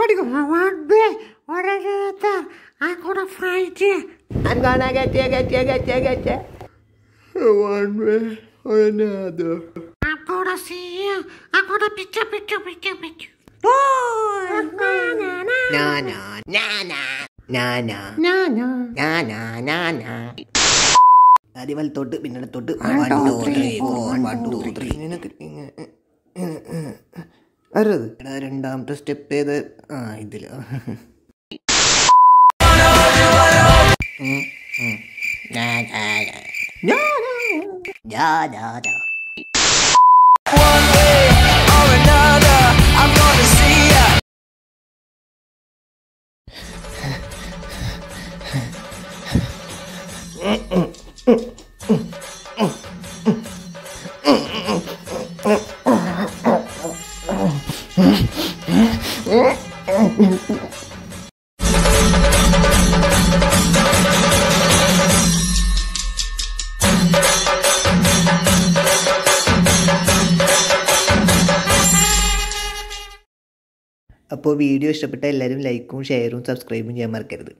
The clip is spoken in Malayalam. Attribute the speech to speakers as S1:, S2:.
S1: പഠിക്കും
S2: One day, or another, I'm gonna find you.
S1: I'm gonna get you, get you, get you, get you. One way or another.
S2: I'm gonna see you. I'm gonna beat you, beat you, beat you, beat you. Boy! Na, na, na.
S1: Na na na na na na
S2: Na, na.
S1: na na na na ആദ്യം വലത്തോട്ട് പിന്നെ ഇടത്തോട്ട്
S2: One,
S1: One,
S2: two,
S1: two,
S2: three,
S1: three,
S2: four,
S1: ആരത് എടാ രണ്ടാമത്തെ സ്റ്റെപ്പ് ചെയ്ത് ആ ഇതിൽ. ഉം, അപ്പോൾ വീഡിയോ ഇഷ്ടപ്പെട്ട എല്ലാവരും ലൈക്കും ഷെയറും സബ്സ്ക്രൈബും ചെയ്യാൻ മറക്കരുത്.